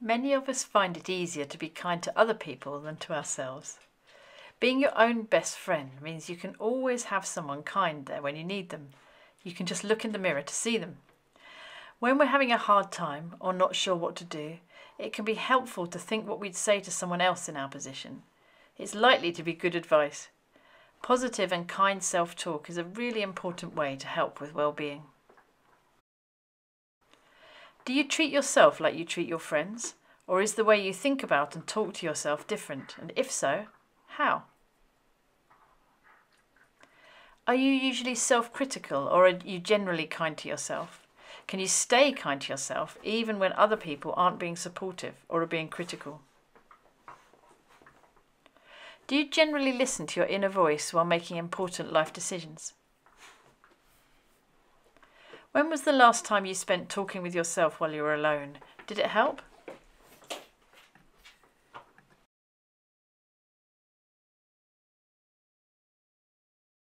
Many of us find it easier to be kind to other people than to ourselves. Being your own best friend means you can always have someone kind there when you need them. You can just look in the mirror to see them. When we're having a hard time or not sure what to do, it can be helpful to think what we'd say to someone else in our position. It's likely to be good advice. Positive and kind self talk is a really important way to help with well being. Do you treat yourself like you treat your friends? Or is the way you think about and talk to yourself different? And if so, how? Are you usually self critical or are you generally kind to yourself? Can you stay kind to yourself even when other people aren't being supportive or are being critical? Do you generally listen to your inner voice while making important life decisions? When was the last time you spent talking with yourself while you were alone? Did it help?